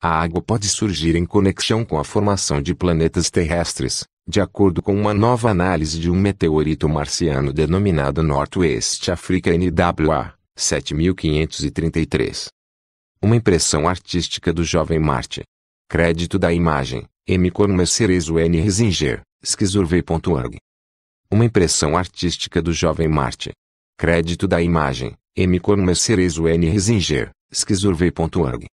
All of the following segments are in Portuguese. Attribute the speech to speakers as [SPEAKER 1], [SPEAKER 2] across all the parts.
[SPEAKER 1] a água pode surgir em conexão com a formação de planetas terrestres, de acordo com uma nova análise de um meteorito marciano denominado Northwest Africa NWA 7533. Uma impressão artística do jovem Marte. Crédito da imagem, M. Cormercerezo N. Risinger, schizurvey.org. Uma impressão artística do jovem Marte. Crédito da imagem, M. Cormercerezo N. Risinger, schizurvey.org.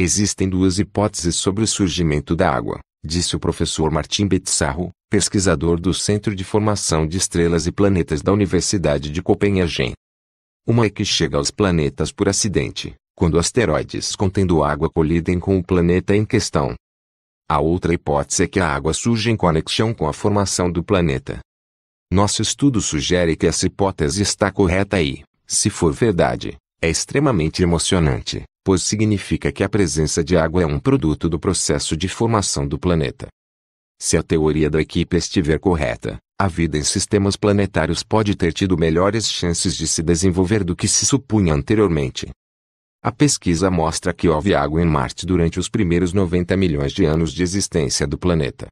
[SPEAKER 1] Existem duas hipóteses sobre o surgimento da água, disse o professor Martim Betzarro, pesquisador do Centro de Formação de Estrelas e Planetas da Universidade de Copenhagen. Uma é que chega aos planetas por acidente, quando asteroides contendo água colidem com o planeta em questão. A outra hipótese é que a água surge em conexão com a formação do planeta. Nosso estudo sugere que essa hipótese está correta e, se for verdade, é extremamente emocionante, pois significa que a presença de água é um produto do processo de formação do planeta. Se a teoria da equipe estiver correta, a vida em sistemas planetários pode ter tido melhores chances de se desenvolver do que se supunha anteriormente. A pesquisa mostra que houve água em Marte durante os primeiros 90 milhões de anos de existência do planeta.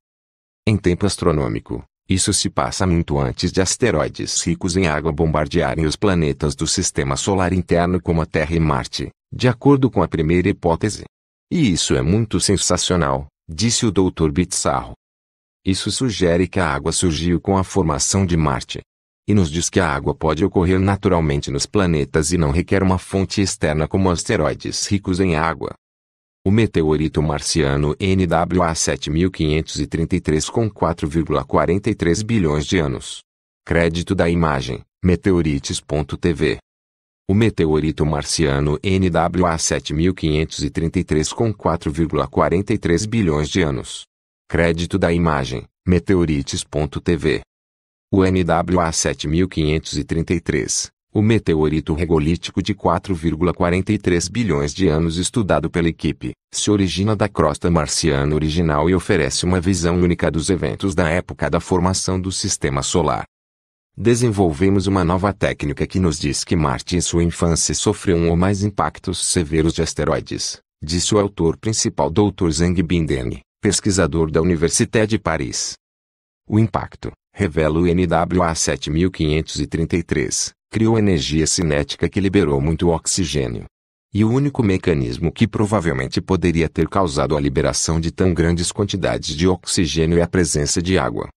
[SPEAKER 1] Em tempo astronômico, isso se passa muito antes de asteroides ricos em água bombardearem os planetas do sistema solar interno como a Terra e Marte, de acordo com a primeira hipótese. E isso é muito sensacional, disse o Dr. Bitzarro. Isso sugere que a água surgiu com a formação de Marte. E nos diz que a água pode ocorrer naturalmente nos planetas e não requer uma fonte externa como asteroides ricos em água. O meteorito marciano NWA 7533 com 4,43 bilhões de anos. Crédito da imagem, meteorites.tv. O meteorito marciano NWA 7533 com 4,43 bilhões de anos. Crédito da imagem, meteorites.tv. O NWA 7533, o meteorito regolítico de 4,43 bilhões de anos estudado pela equipe, se origina da crosta marciana original e oferece uma visão única dos eventos da época da formação do sistema solar. Desenvolvemos uma nova técnica que nos diz que Marte em sua infância sofreu um ou mais impactos severos de asteroides, disse o autor principal Dr. Zhang Binden pesquisador da Université de Paris. O impacto, revela o NWA 7533, criou energia cinética que liberou muito oxigênio. E o único mecanismo que provavelmente poderia ter causado a liberação de tão grandes quantidades de oxigênio é a presença de água.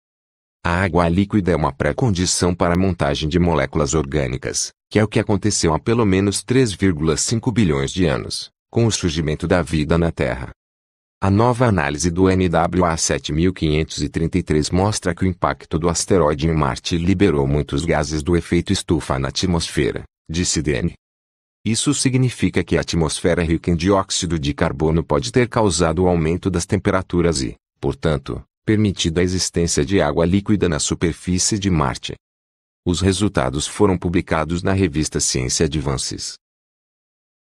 [SPEAKER 1] A água líquida é uma pré-condição para a montagem de moléculas orgânicas, que é o que aconteceu há pelo menos 3,5 bilhões de anos, com o surgimento da vida na Terra. A nova análise do NWA 7533 mostra que o impacto do asteroide em Marte liberou muitos gases do efeito estufa na atmosfera, disse DN. Isso significa que a atmosfera rica em dióxido de carbono pode ter causado o aumento das temperaturas e, portanto, permitido a existência de água líquida na superfície de Marte. Os resultados foram publicados na revista Ciência Advances.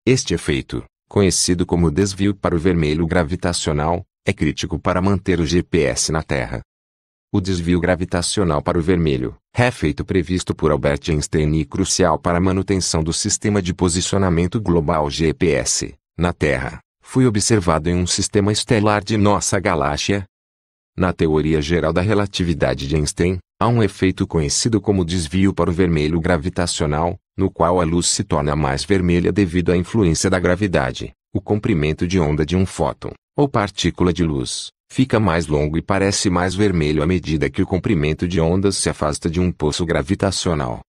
[SPEAKER 1] Este efeito, conhecido como desvio para o vermelho gravitacional, é crítico para manter o GPS na Terra. O desvio gravitacional para o vermelho, efeito previsto por Albert Einstein e crucial para a manutenção do sistema de posicionamento global GPS, na Terra, foi observado em um sistema estelar de nossa galáxia. Na teoria geral da relatividade de Einstein, há um efeito conhecido como desvio para o vermelho gravitacional, no qual a luz se torna mais vermelha devido à influência da gravidade. O comprimento de onda de um fóton, ou partícula de luz, fica mais longo e parece mais vermelho à medida que o comprimento de ondas se afasta de um poço gravitacional.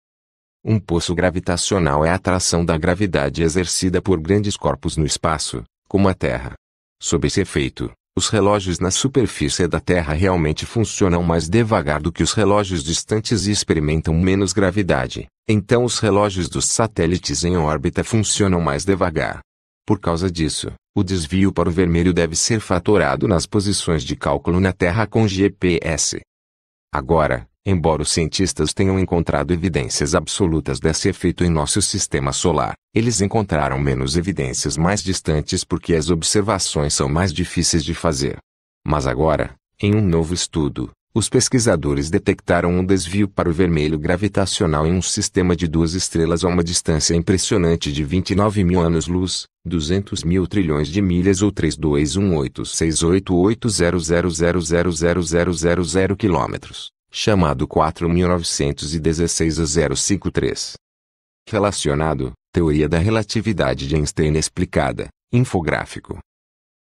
[SPEAKER 1] Um poço gravitacional é a atração da gravidade exercida por grandes corpos no espaço, como a Terra. Sob esse efeito, os relógios na superfície da Terra realmente funcionam mais devagar do que os relógios distantes e experimentam menos gravidade. Então os relógios dos satélites em órbita funcionam mais devagar. Por causa disso, o desvio para o vermelho deve ser fatorado nas posições de cálculo na Terra com GPS. Agora, embora os cientistas tenham encontrado evidências absolutas desse efeito em nosso sistema solar, eles encontraram menos evidências mais distantes porque as observações são mais difíceis de fazer. Mas agora, em um novo estudo, os pesquisadores detectaram um desvio para o vermelho gravitacional em um sistema de duas estrelas a uma distância impressionante de 29 mil anos-luz, 200 mil trilhões de milhas ou 3218688000000000 quilômetros, chamado 4916 a 053. Relacionado, Teoria da Relatividade de Einstein explicada, infográfico.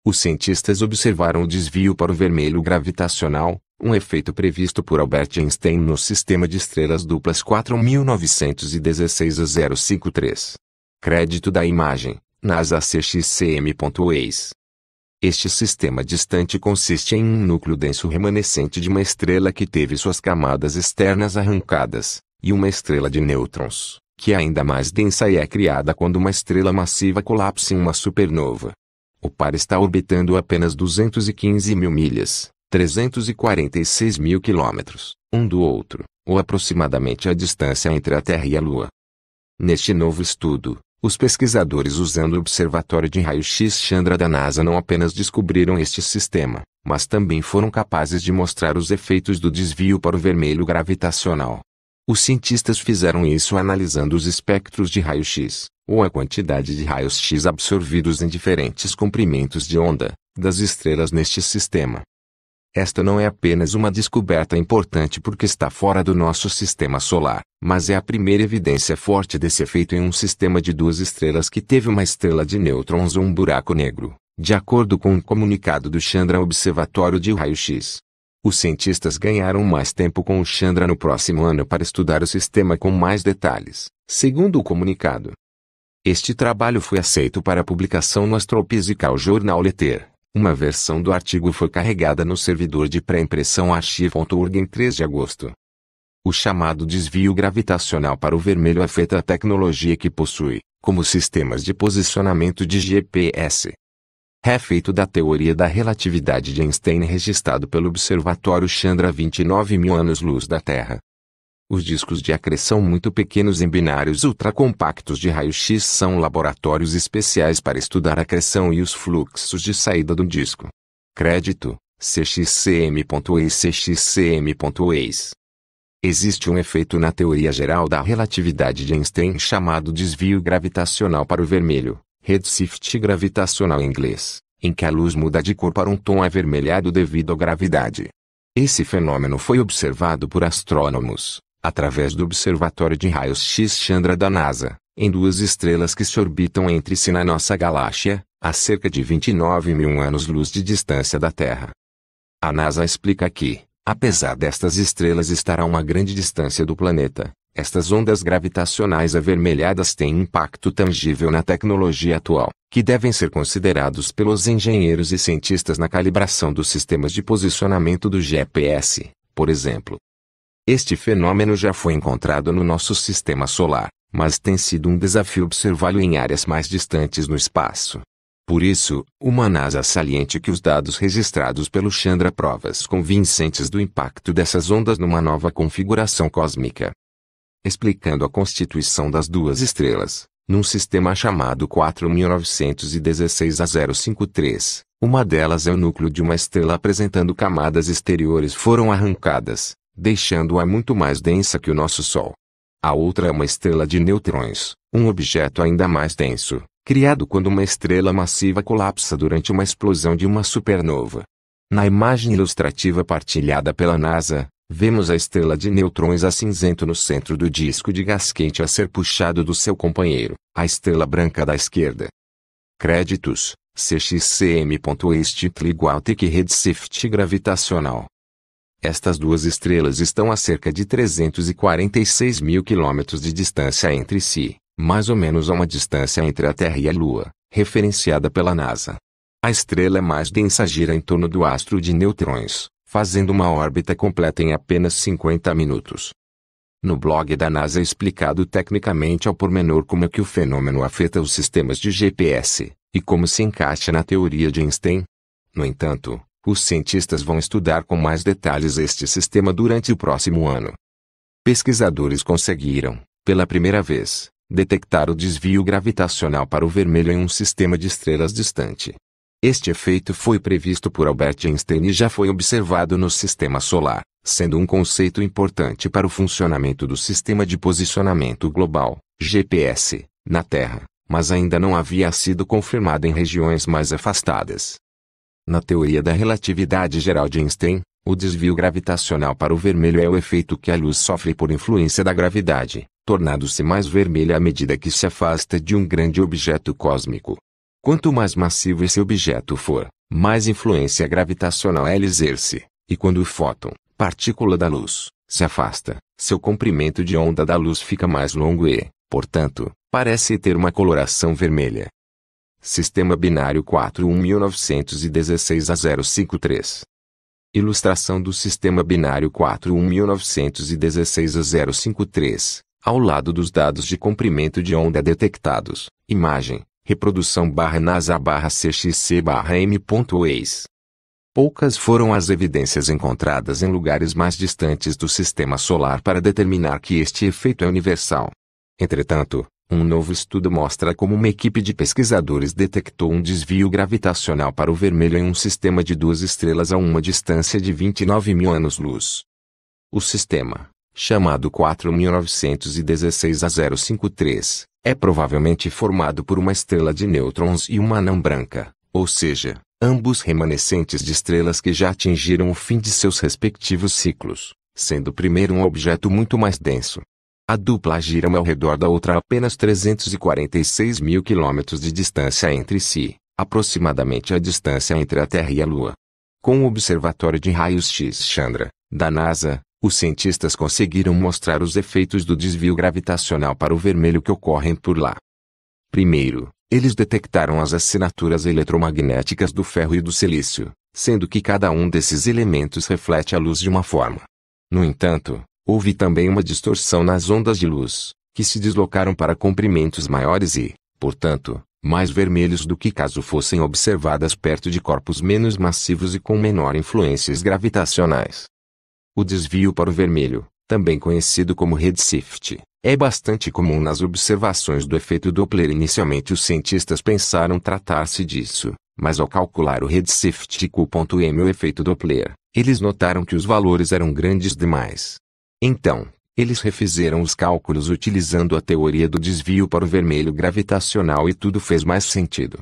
[SPEAKER 1] Os cientistas observaram o desvio para o vermelho gravitacional, um efeito previsto por Albert Einstein no sistema de estrelas duplas 4916 a 053. Crédito da imagem, NASA CXCM.eis. Este sistema distante consiste em um núcleo denso remanescente de uma estrela que teve suas camadas externas arrancadas, e uma estrela de nêutrons, que é ainda mais densa e é criada quando uma estrela massiva colapsa em uma supernova. O par está orbitando apenas 215 mil milhas, 346 mil quilômetros, um do outro, ou aproximadamente a distância entre a Terra e a Lua. Neste novo estudo, os pesquisadores usando o Observatório de Raio-X Chandra da NASA não apenas descobriram este sistema, mas também foram capazes de mostrar os efeitos do desvio para o vermelho gravitacional. Os cientistas fizeram isso analisando os espectros de raio-x, ou a quantidade de raios X absorvidos em diferentes comprimentos de onda, das estrelas neste sistema. Esta não é apenas uma descoberta importante porque está fora do nosso sistema solar, mas é a primeira evidência forte desse efeito em um sistema de duas estrelas que teve uma estrela de nêutrons ou um buraco negro, de acordo com um comunicado do Chandra Observatório de Raio-X. Os cientistas ganharam mais tempo com o Chandra no próximo ano para estudar o sistema com mais detalhes, segundo o comunicado. Este trabalho foi aceito para publicação no Astrophysical Journal Letter. Uma versão do artigo foi carregada no servidor de pré-impressão archive.org em 3 de agosto. O chamado desvio gravitacional para o vermelho afeta a tecnologia que possui, como sistemas de posicionamento de GPS. Refeito da teoria da relatividade de Einstein registrado pelo Observatório Chandra 29 mil anos-luz da Terra. Os discos de acreção muito pequenos em binários ultracompactos de raio-x são laboratórios especiais para estudar a acreção e os fluxos de saída do disco. Crédito: cxcm.eis cxcm.eis. Existe um efeito na teoria geral da relatividade de Einstein chamado desvio gravitacional para o vermelho, redshift gravitacional em inglês, em que a luz muda de cor para um tom avermelhado devido à gravidade. Esse fenômeno foi observado por astrônomos, através do Observatório de Raios X Chandra da NASA, em duas estrelas que se orbitam entre si na nossa galáxia, a cerca de 29 mil anos-luz de distância da Terra. A NASA explica que, apesar destas estrelas estar a uma grande distância do planeta, estas ondas gravitacionais avermelhadas têm impacto tangível na tecnologia atual, que devem ser considerados pelos engenheiros e cientistas na calibração dos sistemas de posicionamento do GPS, por exemplo. Este fenômeno já foi encontrado no nosso sistema solar, mas tem sido um desafio observá-lo em áreas mais distantes no espaço. Por isso, uma NASA saliente que os dados registrados pelo Chandra provas convincentes do impacto dessas ondas numa nova configuração cósmica. Explicando a constituição das duas estrelas, num sistema chamado 4916 a 053, uma delas é o núcleo de uma estrela apresentando camadas exteriores foram arrancadas, deixando-a muito mais densa que o nosso Sol. A outra é uma estrela de neutrões, um objeto ainda mais denso, criado quando uma estrela massiva colapsa durante uma explosão de uma supernova. Na imagem ilustrativa partilhada pela NASA, vemos a estrela de neutrões a cinzento no centro do disco de gás quente a ser puxado do seu companheiro, a estrela branca da esquerda. Créditos: CXCM.ex título igual TQ Redshift gravitacional. Estas duas estrelas estão a cerca de 346 mil quilômetros de distância entre si, mais ou menos a uma distância entre a Terra e a Lua, referenciada pela NASA. A estrela mais densa gira em torno do astro de neutrões, fazendo uma órbita completa em apenas 50 minutos. No blog da NASA é explicado tecnicamente ao pormenor como é que o fenômeno afeta os sistemas de GPS, e como se encaixa na teoria de Einstein. No entanto, os cientistas vão estudar com mais detalhes este sistema durante o próximo ano. Pesquisadores conseguiram, pela primeira vez, detectar o desvio gravitacional para o vermelho em um sistema de estrelas distante. Este efeito foi previsto por Albert Einstein e já foi observado no sistema solar, sendo um conceito importante para o funcionamento do Sistema de Posicionamento Global, GPS, na Terra, mas ainda não havia sido confirmado em regiões mais afastadas. Na teoria da relatividade geral de Einstein, o desvio gravitacional para o vermelho é o efeito que a luz sofre por influência da gravidade, tornando-se mais vermelha à medida que se afasta de um grande objeto cósmico. Quanto mais massivo esse objeto for, mais influência gravitacional ela exerce, e quando o fóton, partícula da luz, se afasta, seu comprimento de onda da luz fica mais longo e, portanto, parece ter uma coloração vermelha. Sistema binário 41916 a 053 Ilustração do sistema binário 41916 a 053 Ao lado dos dados de comprimento de onda detectados, imagem, reprodução barra NASA barra CXC barra M.Ways. Poucas foram as evidências encontradas em lugares mais distantes do sistema solar para determinar que este efeito é universal. Entretanto, um novo estudo mostra como uma equipe de pesquisadores detectou um desvio gravitacional para o vermelho em um sistema de duas estrelas a uma distância de 29 mil anos-luz. O sistema, chamado 4916 a 053, é provavelmente formado por uma estrela de nêutrons e uma anã branca, ou seja, ambos remanescentes de estrelas que já atingiram o fim de seus respectivos ciclos, sendo o primeiro um objeto muito mais denso. A dupla gira ao redor da outra a apenas 346 mil quilômetros de distância entre si, aproximadamente a distância entre a Terra e a Lua. Com o Observatório de Raios-X Chandra, da NASA, os cientistas conseguiram mostrar os efeitos do desvio gravitacional para o vermelho que ocorrem por lá. Primeiro, eles detectaram as assinaturas eletromagnéticas do ferro e do silício, sendo que cada um desses elementos reflete a luz de uma forma. No entanto, houve também uma distorção nas ondas de luz, que se deslocaram para comprimentos maiores e, portanto, mais vermelhos do que caso fossem observadas perto de corpos menos massivos e com menor influências gravitacionais. O desvio para o vermelho, também conhecido como redshift, é bastante comum nas observações do efeito Doppler. Inicialmente os cientistas pensaram tratar-se disso, mas ao calcular o redshift Q.M o efeito Doppler, eles notaram que os valores eram grandes demais. Então, eles refizeram os cálculos utilizando a teoria do desvio para o vermelho gravitacional e tudo fez mais sentido.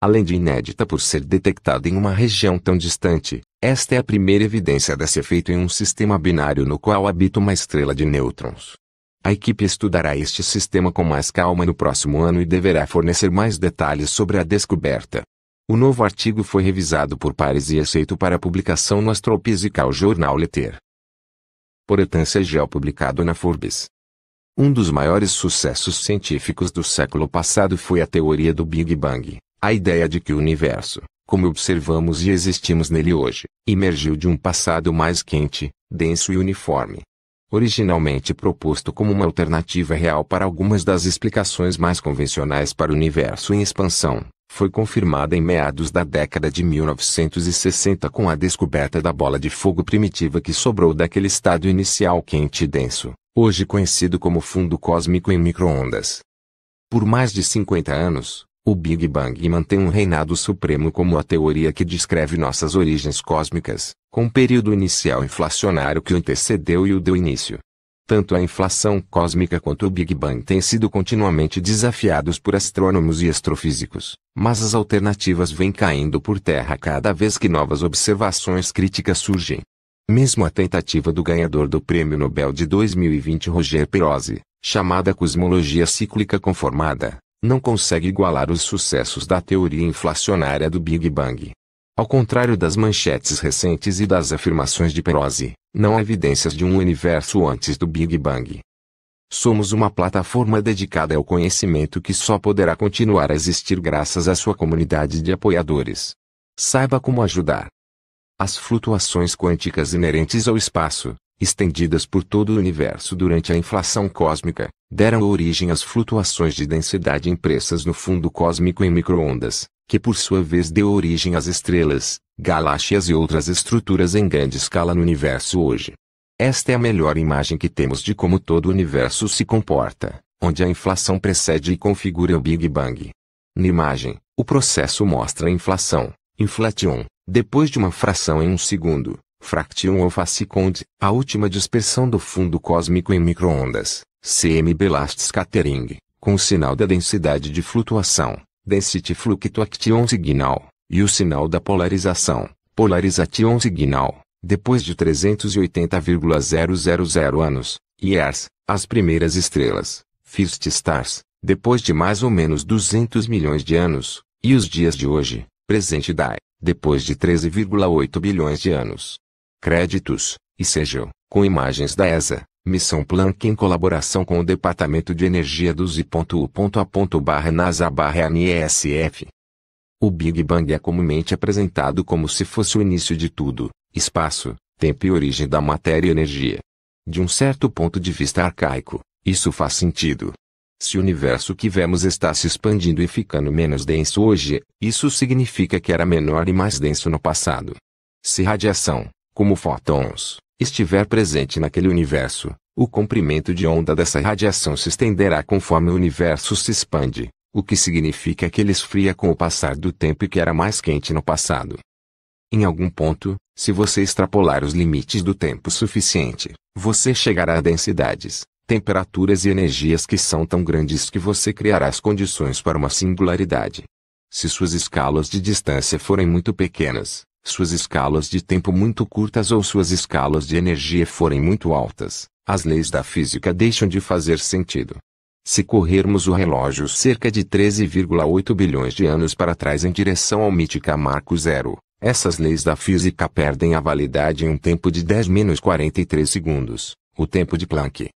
[SPEAKER 1] Além de inédita por ser detectada em uma região tão distante, esta é a primeira evidência desse efeito em um sistema binário no qual habita uma estrela de nêutrons. A equipe estudará este sistema com mais calma no próximo ano e deverá fornecer mais detalhes sobre a descoberta. O novo artigo foi revisado por pares e aceito para publicação no Astrophysical Journal Letter. Portância Gel publicado na Forbes. Um dos maiores sucessos científicos do século passado foi a teoria do Big Bang, a ideia de que o universo, como observamos e existimos nele hoje, emergiu de um passado mais quente, denso e uniforme, originalmente proposto como uma alternativa real para algumas das explicações mais convencionais para o universo em expansão, foi confirmada em meados da década de 1960 com a descoberta da bola de fogo primitiva que sobrou daquele estado inicial quente e denso, hoje conhecido como fundo cósmico em microondas. Por mais de 50 anos, o Big Bang mantém um reinado supremo como a teoria que descreve nossas origens cósmicas, com o período inicial inflacionário que o antecedeu e o deu início. Tanto a inflação cósmica quanto o Big Bang têm sido continuamente desafiados por astrônomos e astrofísicos, mas as alternativas vêm caindo por terra cada vez que novas observações críticas surgem. Mesmo a tentativa do ganhador do Prêmio Nobel de 2020 Roger Penrose, chamada cosmologia cíclica conformada, não consegue igualar os sucessos da teoria inflacionária do Big Bang. Ao contrário das manchetes recentes e das afirmações de Perose, não há evidências de um universo antes do Big Bang. Somos uma plataforma dedicada ao conhecimento que só poderá continuar a existir graças à sua comunidade de apoiadores. Saiba como ajudar. As flutuações quânticas inerentes ao espaço, estendidas por todo o universo durante a inflação cósmica, deram origem às flutuações de densidade impressas no fundo cósmico em microondas, que por sua vez deu origem às estrelas, galáxias e outras estruturas em grande escala no universo hoje. Esta é a melhor imagem que temos de como todo o universo se comporta, onde a inflação precede e configura o Big Bang. Na imagem, o processo mostra a inflação, inflation, depois de uma fração em um segundo, fraction ou fascicond, a última dispersão do fundo cósmico em microondas, CMB last scattering, com o sinal da densidade de flutuação, density fluctuation signal, e o sinal da polarização, polarization signal, depois de 380,000 anos, years, as primeiras estrelas, first stars, depois de mais ou menos 200 milhões de anos, e os dias de hoje, presente day, depois de 13,8 bilhões de anos. Créditos, e sejam, com imagens da ESA, Missão Planck em colaboração com o Departamento de Energia do Z.U.A. NASA NESF. O Big Bang é comumente apresentado como se fosse o início de tudo, espaço, tempo e origem da matéria e energia. De um certo ponto de vista arcaico, isso faz sentido. Se o universo que vemos está se expandindo e ficando menos denso hoje, isso significa que era menor e mais denso no passado. Se radiação, como fótons, estiver presente naquele universo, o comprimento de onda dessa radiação se estenderá conforme o universo se expande, o que significa que ele esfria com o passar do tempo e que era mais quente no passado. Em algum ponto, se você extrapolar os limites do tempo suficiente, você chegará a densidades, temperaturas e energias que são tão grandes que você criará as condições para uma singularidade. Se suas escalas de distância forem muito pequenas, suas escalas de tempo muito curtas ou suas escalas de energia forem muito altas, as leis da física deixam de fazer sentido. Se corrermos o relógio cerca de 13,8 bilhões de anos para trás em direção ao mítica marco zero, essas leis da física perdem a validade em um tempo de 10 menos 43 segundos, o tempo de Planck.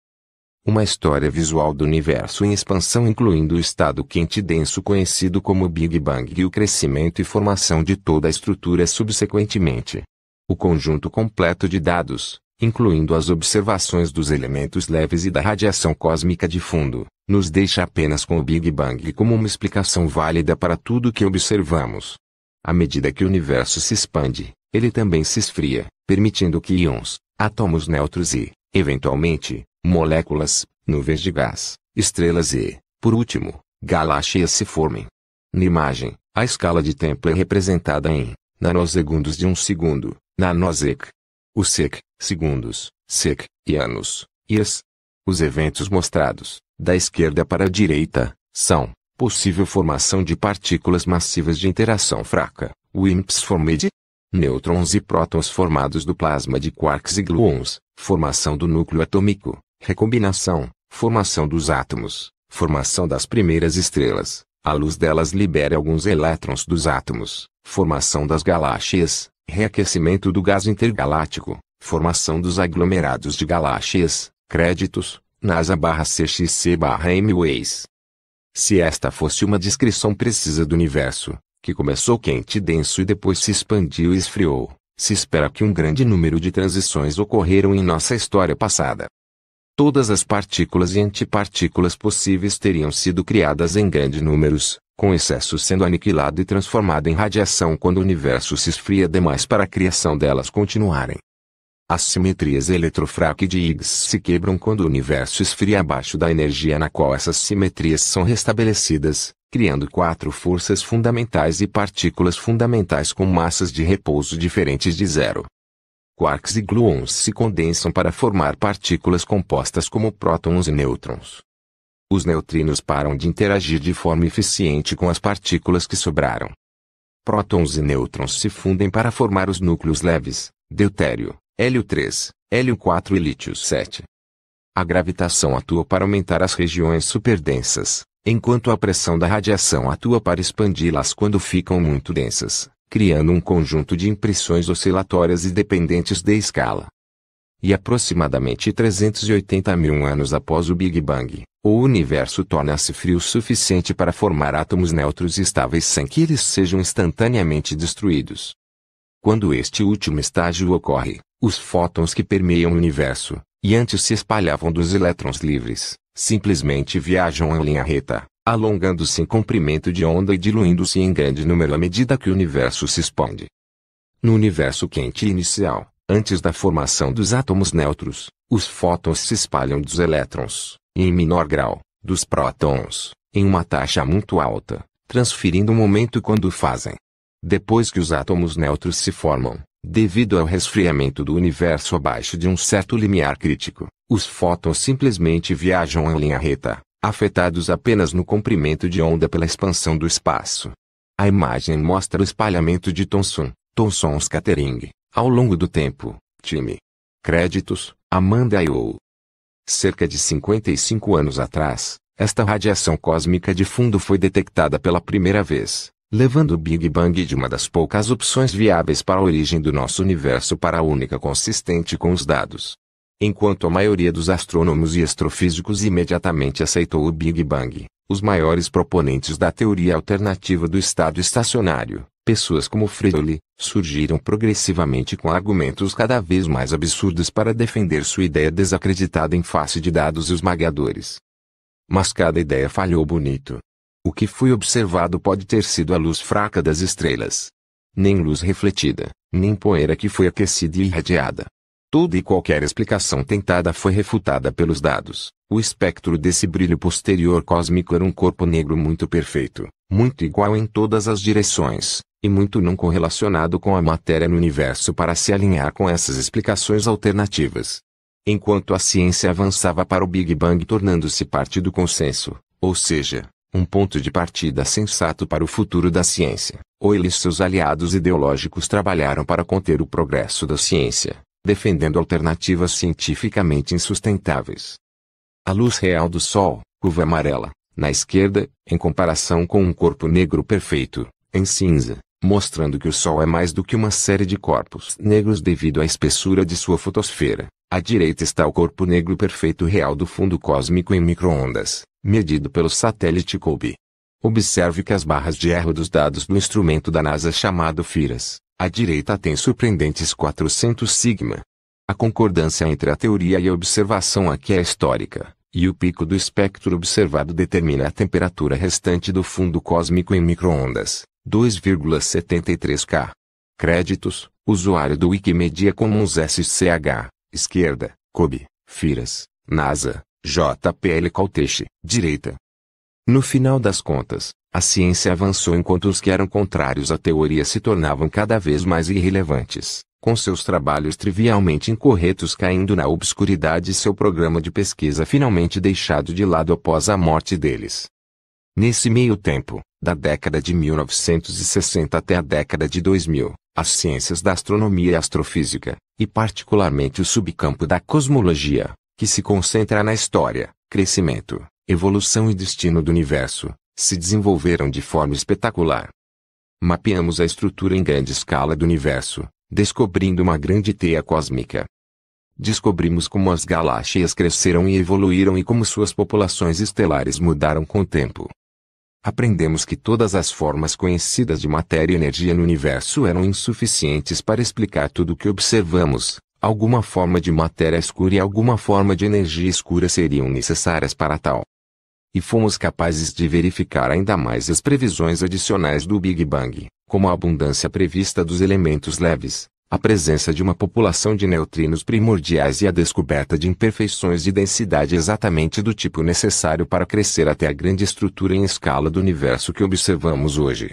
[SPEAKER 1] Uma história visual do universo em expansão incluindo o estado quente denso conhecido como Big Bang e o crescimento e formação de toda a estrutura subsequentemente. O conjunto completo de dados, incluindo as observações dos elementos leves e da radiação cósmica de fundo, nos deixa apenas com o Big Bang como uma explicação válida para tudo o que observamos. À medida que o universo se expande, ele também se esfria, permitindo que íons, átomos neutros e, eventualmente, moléculas, nuvens de gás, estrelas e, por último, galáxias se formem. Na imagem, a escala de tempo é representada em nanosegundos de um segundo, nanosec. O sec, segundos, sec, e anos, years. Os eventos mostrados, da esquerda para a direita, são possível formação de partículas massivas de interação fraca, WIMPs formed, nêutrons e prótons formados do plasma de quarks e gluons, formação do núcleo atômico, recombinação, formação dos átomos, formação das primeiras estrelas, a luz delas libera alguns elétrons dos átomos, formação das galáxias, reaquecimento do gás intergaláctico, formação dos aglomerados de galáxias, créditos, NASA/CXC/MWAYS. Se esta fosse uma descrição precisa do universo, que começou quente e denso e depois se expandiu e esfriou, se espera que um grande número de transições ocorreram em nossa história passada. Todas as partículas e antipartículas possíveis teriam sido criadas em grandes números, com excesso sendo aniquilado e transformado em radiação quando o universo se esfria demais para a criação delas continuarem. As simetrias eletrofraque de Higgs se quebram quando o universo esfria abaixo da energia na qual essas simetrias são restabelecidas, criando quatro forças fundamentais e partículas fundamentais com massas de repouso diferentes de zero. Quarks e gluons se condensam para formar partículas compostas como prótons e nêutrons. Os neutrinos param de interagir de forma eficiente com as partículas que sobraram. Prótons e nêutrons se fundem para formar os núcleos leves, deutério, hélio 3, hélio 4 e lítio 7. A gravitação atua para aumentar as regiões superdensas, enquanto a pressão da radiação atua para expandi-las quando ficam muito densas criando um conjunto de impressões oscilatórias e dependentes de escala. E aproximadamente 380 mil anos após o Big Bang, o universo torna-se frio o suficiente para formar átomos neutros estáveis sem que eles sejam instantaneamente destruídos. Quando este último estágio ocorre, os fótons que permeiam o universo, e antes se espalhavam dos elétrons livres, simplesmente viajam em linha reta, alongando-se em comprimento de onda e diluindo-se em grande número à medida que o universo se expande. No universo quente inicial, antes da formação dos átomos neutros, os fótons se espalham dos elétrons, e em menor grau, dos prótons, em uma taxa muito alta, transferindo o momento quando fazem. Depois que os átomos neutros se formam, Devido ao resfriamento do universo abaixo de um certo limiar crítico, os fótons simplesmente viajam em linha reta, afetados apenas no comprimento de onda pela expansão do espaço. A imagem mostra o espalhamento de Thomson, Thomson Scattering, ao longo do tempo. Time. Créditos, Amanda Io. Cerca de 55 anos atrás, esta radiação cósmica de fundo foi detectada pela primeira vez, levando o Big Bang de uma das poucas opções viáveis para a origem do nosso universo para a única consistente com os dados. Enquanto a maioria dos astrônomos e astrofísicos imediatamente aceitou o Big Bang, os maiores proponentes da teoria alternativa do estado estacionário, pessoas como Freire, surgiram progressivamente com argumentos cada vez mais absurdos para defender sua ideia desacreditada em face de dados esmagadores. Mas cada ideia falhou bonito. O que foi observado pode ter sido a luz fraca das estrelas. Nem luz refletida, nem poeira que foi aquecida e irradiada. Toda e qualquer explicação tentada foi refutada pelos dados. O espectro desse brilho posterior cósmico era um corpo negro muito perfeito, muito igual em todas as direções, e muito não correlacionado com a matéria no universo para se alinhar com essas explicações alternativas. Enquanto a ciência avançava para o Big Bang tornando-se parte do consenso, ou seja, um ponto de partida sensato para o futuro da ciência, Oile e seus aliados ideológicos trabalharam para conter o progresso da ciência, defendendo alternativas cientificamente insustentáveis. A luz real do Sol, curva amarela, na esquerda, em comparação com um corpo negro perfeito, em cinza, mostrando que o Sol é mais do que uma série de corpos negros devido à espessura de sua fotosfera. À direita está o corpo negro perfeito real do fundo cósmico em microondas, medido pelo satélite COBE. Observe que as barras de erro dos dados do instrumento da NASA chamado FIRAS, à direita tem surpreendentes 400 sigma. A concordância entre a teoria e a observação aqui é histórica, e o pico do espectro observado determina a temperatura restante do fundo cósmico em microondas, 2,73 K. Créditos, usuário do Wikimedia Commons SCH, esquerda, Kobe, Firas, NASA, JPL Caltech, direita. No final das contas, a ciência avançou enquanto os que eram contrários à teoria se tornavam cada vez mais irrelevantes, com seus trabalhos trivialmente incorretos caindo na obscuridade e seu programa de pesquisa finalmente deixado de lado após a morte deles. Nesse meio tempo, da década de 1960 até a década de 2000, as ciências da astronomia e astrofísica, e particularmente o subcampo da cosmologia, que se concentra na história, crescimento, evolução e destino do universo, se desenvolveram de forma espetacular. Mapeamos a estrutura em grande escala do universo, descobrindo uma grande teia cósmica. Descobrimos como as galáxias cresceram e evoluíram e como suas populações estelares mudaram com o tempo. Aprendemos que todas as formas conhecidas de matéria e energia no universo eram insuficientes para explicar tudo o que observamos. Alguma forma de matéria escura e alguma forma de energia escura seriam necessárias para tal. E fomos capazes de verificar ainda mais as previsões adicionais do Big Bang, como a abundância prevista dos elementos leves, a presença de uma população de neutrinos primordiais e a descoberta de imperfeições de densidade exatamente do tipo necessário para crescer até a grande estrutura em escala do universo que observamos hoje.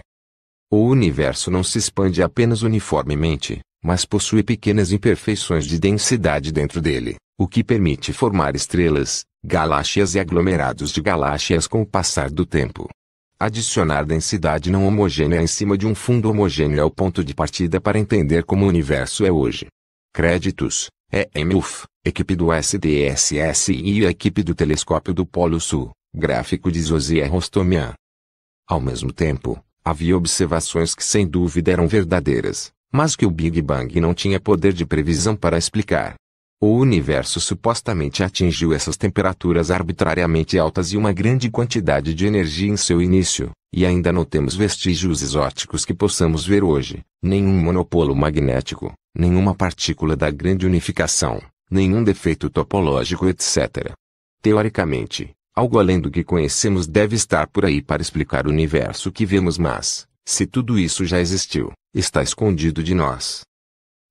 [SPEAKER 1] O universo não se expande apenas uniformemente, mas possui pequenas imperfeições de densidade dentro dele, o que permite formar estrelas, galáxias e aglomerados de galáxias com o passar do tempo. Adicionar densidade não homogênea em cima de um fundo homogêneo é o ponto de partida para entender como o universo é hoje. Créditos: EMUF, equipe do SDSS e a equipe do Telescópio do Polo Sul, gráfico de Josiah Rostomian. Ao mesmo tempo, havia observações que sem dúvida eram verdadeiras, mas que o Big Bang não tinha poder de previsão para explicar. O universo supostamente atingiu essas temperaturas arbitrariamente altas e uma grande quantidade de energia em seu início, e ainda não temos vestígios exóticos que possamos ver hoje, nenhum monopolo magnético, nenhuma partícula da grande unificação, nenhum defeito topológico etc. Teoricamente, algo além do que conhecemos deve estar por aí para explicar o universo que vemos mas, se tudo isso já existiu, está escondido de nós.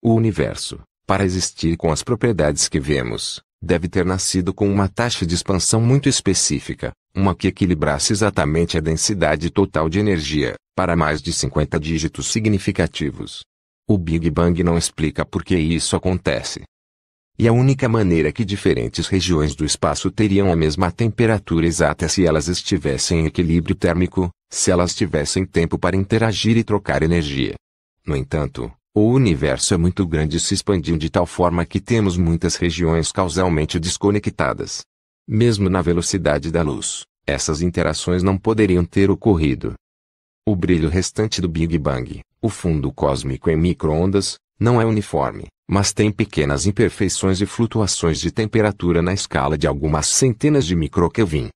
[SPEAKER 1] O universo, para existir com as propriedades que vemos, deve ter nascido com uma taxa de expansão muito específica, uma que equilibrasse exatamente a densidade total de energia, para mais de 50 dígitos significativos. O Big Bang não explica por que isso acontece. E a única maneira que diferentes regiões do espaço teriam a mesma temperatura exata é se elas estivessem em equilíbrio térmico, se elas tivessem tempo para interagir e trocar energia. No entanto, o universo é muito grande e se expandiu de tal forma que temos muitas regiões causalmente desconectadas. Mesmo na velocidade da luz, essas interações não poderiam ter ocorrido. O brilho restante do Big Bang, o fundo cósmico em microondas, não é uniforme, mas tem pequenas imperfeições e flutuações de temperatura na escala de algumas centenas de microkelvin.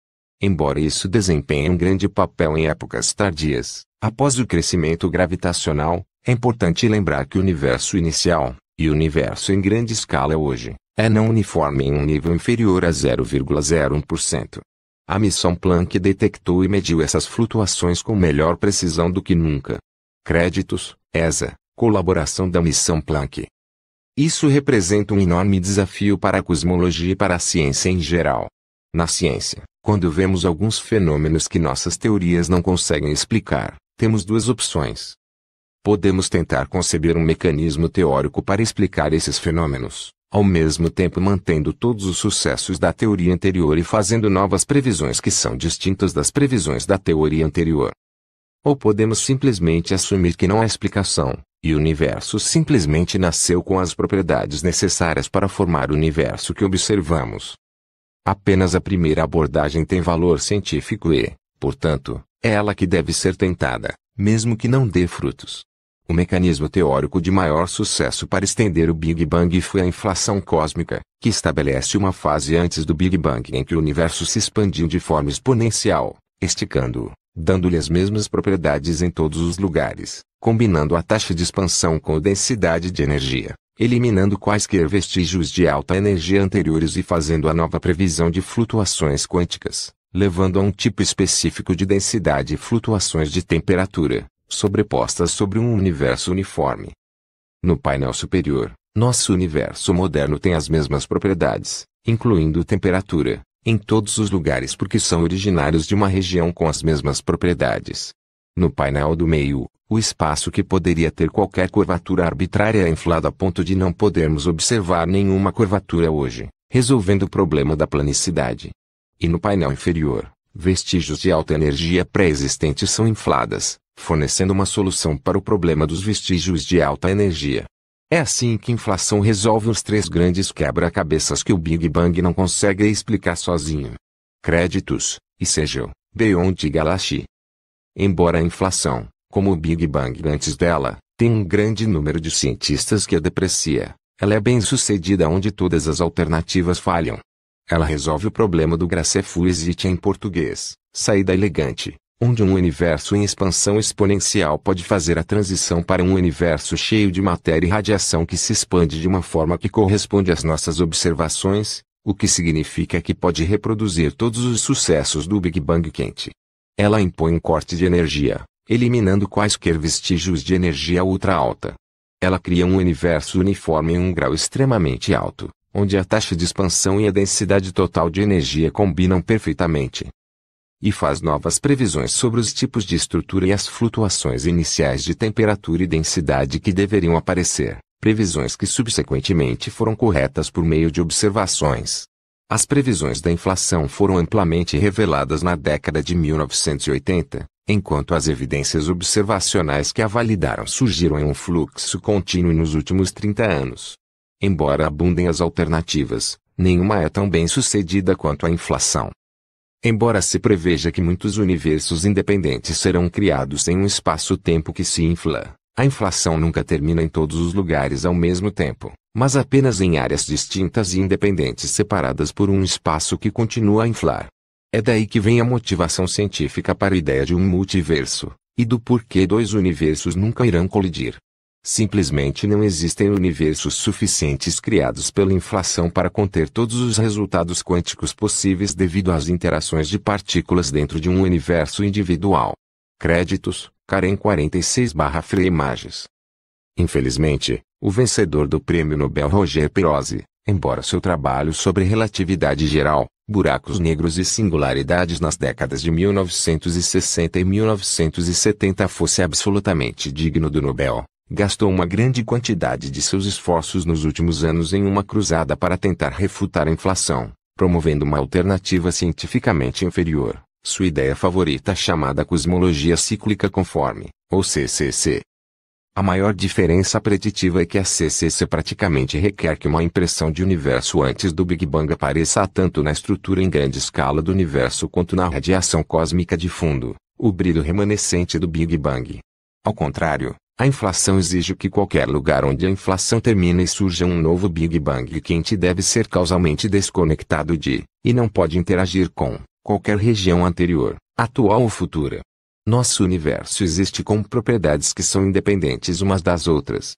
[SPEAKER 1] Embora isso desempenhe um grande papel em épocas tardias, após o crescimento gravitacional, é importante lembrar que o universo inicial, e o universo em grande escala hoje, é não uniforme em um nível inferior a 0,01%. A missão Planck detectou e mediu essas flutuações com melhor precisão do que nunca. Créditos, ESA, colaboração da missão Planck. Isso representa um enorme desafio para a cosmologia e para a ciência em geral. Na ciência, quando vemos alguns fenômenos que nossas teorias não conseguem explicar, temos duas opções. Podemos tentar conceber um mecanismo teórico para explicar esses fenômenos, ao mesmo tempo mantendo todos os sucessos da teoria anterior e fazendo novas previsões que são distintas das previsões da teoria anterior. Ou podemos simplesmente assumir que não há explicação, e o universo simplesmente nasceu com as propriedades necessárias para formar o universo que observamos. Apenas a primeira abordagem tem valor científico e, portanto, é ela que deve ser tentada, mesmo que não dê frutos. O mecanismo teórico de maior sucesso para estender o Big Bang foi a inflação cósmica, que estabelece uma fase antes do Big Bang em que o universo se expandiu de forma exponencial, esticando-o, dando-lhe as mesmas propriedades em todos os lugares, combinando a taxa de expansão com a densidade de energia, eliminando quaisquer vestígios de alta energia anteriores e fazendo a nova previsão de flutuações quânticas, levando a um tipo específico de densidade e flutuações de temperatura, sobrepostas sobre um universo uniforme. No painel superior, nosso universo moderno tem as mesmas propriedades, incluindo temperatura, em todos os lugares porque são originários de uma região com as mesmas propriedades. No painel do meio, o espaço que poderia ter qualquer curvatura arbitrária é inflado a ponto de não podermos observar nenhuma curvatura hoje, resolvendo o problema da planicidade. E no painel inferior, vestígios de alta energia pré-existentes são infladas, fornecendo uma solução para o problema dos vestígios de alta energia. É assim que a inflação resolve os três grandes quebra-cabeças que o Big Bang não consegue explicar sozinho. Créditos, e sejam, Beyond Galaxy. Embora a inflação, como o Big Bang antes dela, tem um grande número de cientistas que a deprecia. Ela é bem sucedida onde todas as alternativas falham. Ela resolve o problema do Gracefuzit em português, saída elegante, onde um universo em expansão exponencial pode fazer a transição para um universo cheio de matéria e radiação que se expande de uma forma que corresponde às nossas observações, o que significa que pode reproduzir todos os sucessos do Big Bang quente. Ela impõe um corte de energia, eliminando quaisquer vestígios de energia ultra alta. Ela cria um universo uniforme em um grau extremamente alto, onde a taxa de expansão e a densidade total de energia combinam perfeitamente. E faz novas previsões sobre os tipos de estrutura e as flutuações iniciais de temperatura e densidade que deveriam aparecer, previsões que subsequentemente foram corretas por meio de observações. As previsões da inflação foram amplamente reveladas na década de 1980, enquanto as evidências observacionais que a validaram surgiram em um fluxo contínuo nos últimos 30 anos. Embora abundem as alternativas, nenhuma é tão bem sucedida quanto a inflação. Embora se preveja que muitos universos independentes serão criados em um espaço-tempo que se infla, a inflação nunca termina em todos os lugares ao mesmo tempo, mas apenas em áreas distintas e independentes separadas por um espaço que continua a inflar. É daí que vem a motivação científica para a ideia de um multiverso, e do porquê dois universos nunca irão colidir. Simplesmente não existem universos suficientes criados pela inflação para conter todos os resultados quânticos possíveis devido às interações de partículas dentro de um universo individual. Créditos, Karen 46/Free Imagens. Infelizmente, o vencedor do Prêmio Nobel Roger Penrose, embora seu trabalho sobre relatividade geral, buracos negros e singularidades nas décadas de 1960 e 1970 fosse absolutamente digno do Nobel, gastou uma grande quantidade de seus esforços nos últimos anos em uma cruzada para tentar refutar a inflação, promovendo uma alternativa cientificamente inferior, sua ideia favorita chamada cosmologia cíclica conforme, ou CCC. A maior diferença preditiva é que a CCC praticamente requer que uma impressão de universo antes do Big Bang apareça tanto na estrutura em grande escala do universo quanto na radiação cósmica de fundo, o brilho remanescente do Big Bang. Ao contrário, a inflação exige que qualquer lugar onde a inflação termina e surja um novo Big Bang quente deve ser causalmente desconectado de, e não pode interagir com, qualquer região anterior, atual ou futura. Nosso universo existe com propriedades que são independentes umas das outras.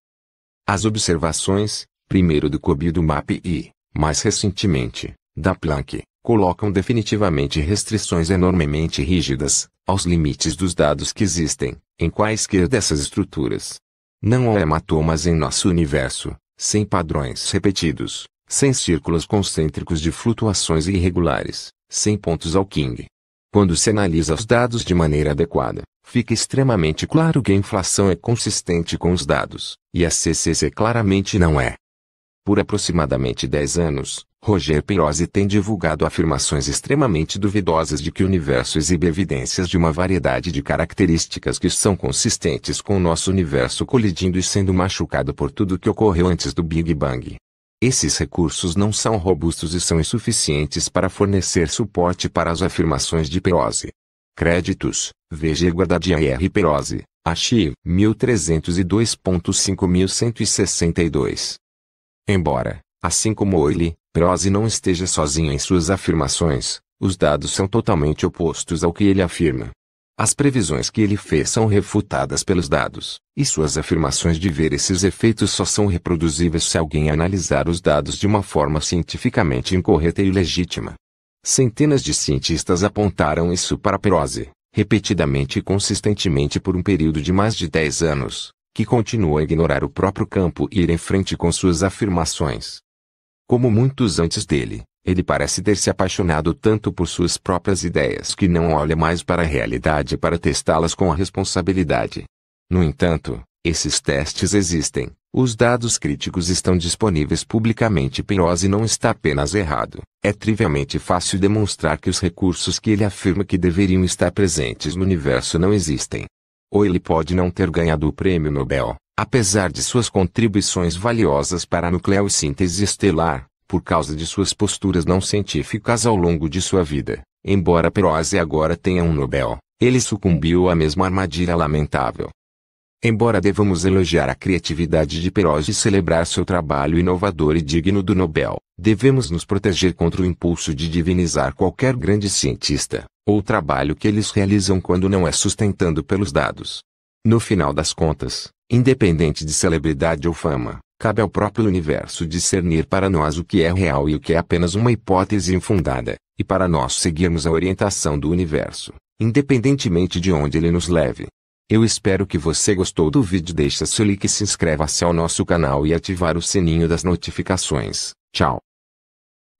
[SPEAKER 1] As observações, primeiro do Kobe do MAP e, mais recentemente, da Planck, colocam definitivamente restrições enormemente rígidas, aos limites dos dados que existem, em quaisquer dessas estruturas. Não há hematomas em nosso universo, sem padrões repetidos, sem círculos concêntricos de flutuações irregulares, sem pontos ao King, quando se analisa os dados de maneira adequada, fica extremamente claro que a inflação é consistente com os dados, e a CCC claramente não é. Por aproximadamente 10 anos, Roger Penrose tem divulgado afirmações extremamente duvidosas de que o universo exibe evidências de uma variedade de características que são consistentes com o nosso universo colidindo e sendo machucado por tudo o que ocorreu antes do Big Bang. Esses recursos não são robustos e são insuficientes para fornecer suporte para as afirmações de Perose. Créditos, VG Guardadia R. Perose, Archive 1302.5162. Embora, assim como ele, Perose não esteja sozinho em suas afirmações, os dados são totalmente opostos ao que ele afirma. As previsões que ele fez são refutadas pelos dados, e suas afirmações de ver esses efeitos só são reproduzíveis se alguém analisar os dados de uma forma cientificamente incorreta e legítima. Centenas de cientistas apontaram isso para Perose, repetidamente e consistentemente por um período de mais de 10 anos, que continua a ignorar o próprio campo e ir em frente com suas afirmações. Como muitos antes dele, ele parece ter se apaixonado tanto por suas próprias ideias que não olha mais para a realidade para testá-las com a responsabilidade. No entanto, esses testes existem, os dados críticos estão disponíveis publicamente. Penrose não está apenas errado, é trivialmente fácil demonstrar que os recursos que ele afirma que deveriam estar presentes no universo não existem. Ou ele pode não ter ganhado o prêmio Nobel, apesar de suas contribuições valiosas para a nucleossíntese estelar, por causa de suas posturas não científicas ao longo de sua vida. Embora Perose agora tenha um Nobel, ele sucumbiu à mesma armadilha lamentável. Embora devamos elogiar a criatividade de Perose e celebrar seu trabalho inovador e digno do Nobel, devemos nos proteger contra o impulso de divinizar qualquer grande cientista, ou trabalho que eles realizam quando não é sustentando pelos dados. No final das contas, independente de celebridade ou fama, Cabe ao próprio universo discernir para nós o que é real e o que é apenas uma hipótese infundada, e para nós seguirmos a orientação do universo, independentemente de onde ele nos leve. Eu espero que você gostou do vídeo. Deixe seu like e se inscreva-se ao nosso canal e ativar o sininho das notificações. Tchau.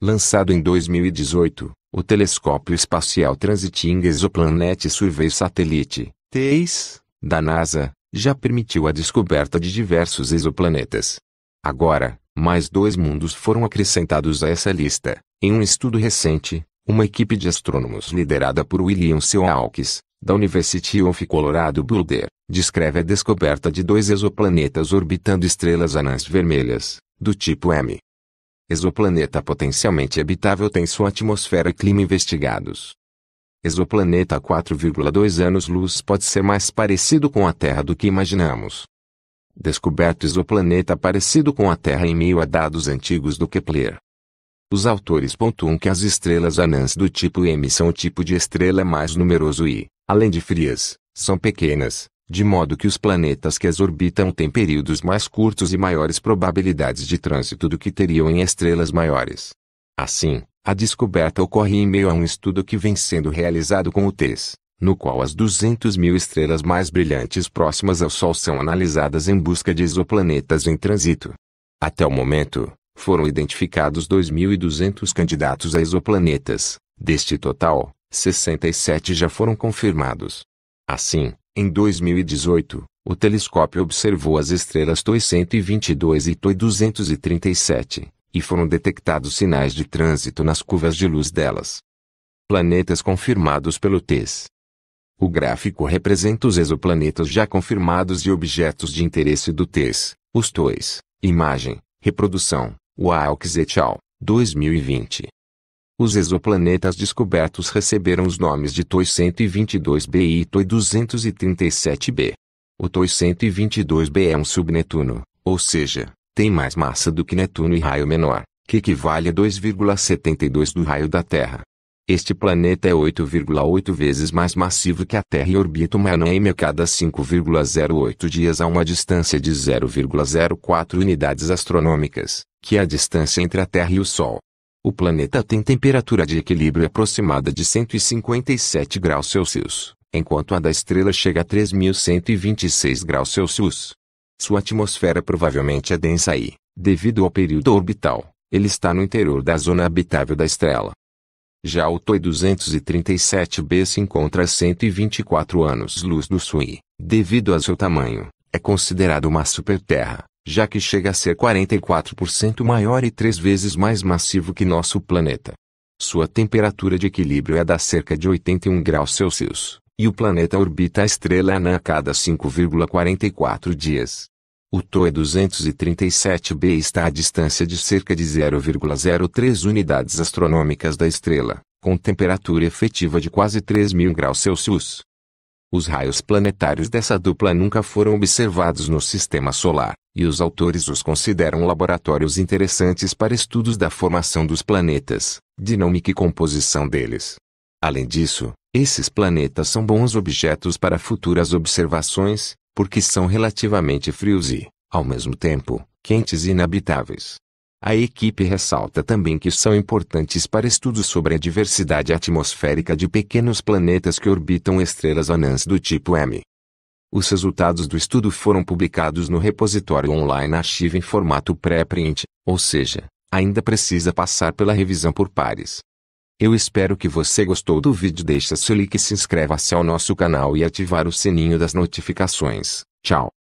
[SPEAKER 1] Lançado em 2018, o Telescópio Espacial Transiting Exoplanet Survey Satellite, TEIS, da NASA, já permitiu a descoberta de diversos exoplanetas. Agora, mais dois mundos foram acrescentados a essa lista. Em um estudo recente, uma equipe de astrônomos liderada por William C. Da University of Colorado Boulder, descreve a descoberta de dois exoplanetas orbitando estrelas anãs vermelhas, do tipo M. Exoplaneta potencialmente habitável tem sua atmosfera e clima investigados. Exoplaneta 4,2 anos-luz pode ser mais parecido com a Terra do que imaginamos descoberto exoplaneta parecido com a Terra em meio a dados antigos do Kepler. Os autores pontuam que as estrelas anãs do tipo M são o tipo de estrela mais numeroso e, além de frias, são pequenas, de modo que os planetas que as orbitam têm períodos mais curtos e maiores probabilidades de trânsito do que teriam em estrelas maiores. Assim, a descoberta ocorre em meio a um estudo que vem sendo realizado com o TES, no qual as 200 mil estrelas mais brilhantes próximas ao Sol são analisadas em busca de exoplanetas em trânsito. Até o momento, foram identificados 2.200 candidatos a exoplanetas. Deste total, 67 já foram confirmados. Assim, Em 2018, o telescópio observou as estrelas TOI 122 e TOI 237, e foram detectados sinais de trânsito nas curvas de luz delas. Planetas confirmados pelo TES. O gráfico representa os exoplanetas já confirmados e objetos de interesse do TES, os TOIs, imagem, reprodução, Wilkes et al., 2020. Os exoplanetas descobertos receberam os nomes de TOI 122b e TOI 237b. O TOI 122b é um subnetuno, ou seja, tem mais massa do que Netuno e raio menor, que equivale a 2,72 do raio da Terra. Este planeta é 8,8 vezes mais massivo que a Terra e orbita uma anã a cada 5,08 dias a uma distância de 0,04 unidades astronômicas, que é a distância entre a Terra e o Sol. O planeta tem temperatura de equilíbrio aproximada de 157 graus Celsius, enquanto a da estrela chega a 3.126 graus Celsius. Sua atmosfera provavelmente é densa e, devido ao período orbital, ele está no interior da zona habitável da estrela. Já o TOI 237b se encontra a 124 anos-luz do Sul e, devido a seu tamanho, é considerado uma superterra, já que chega a ser 44% maior e três vezes mais massivo que nosso planeta. Sua temperatura de equilíbrio é da cerca de 81 graus Celsius, e o planeta orbita a estrela anã a cada 5,44 dias. O TOE 237b está à distância de cerca de 0,03 unidades astronômicas da estrela, com temperatura efetiva de quase 3.000 graus Celsius. Os raios planetários dessa dupla nunca foram observados no sistema solar, e os autores os consideram laboratórios interessantes para estudos da formação dos planetas, dinâmica e composição deles. Além disso, esses planetas são bons objetos para futuras observações, porque são relativamente frios e, ao mesmo tempo, quentes e inabitáveis. A equipe ressalta também que são importantes para estudos sobre a diversidade atmosférica de pequenos planetas que orbitam estrelas anãs do tipo M. Os resultados do estudo foram publicados no repositório online Archive em formato pré-print, ou seja, ainda precisa passar pela revisão por pares. Eu espero que você gostou do vídeo. Deixe seu like se inscreva-se ao nosso canal e ativar o sininho das notificações. Tchau.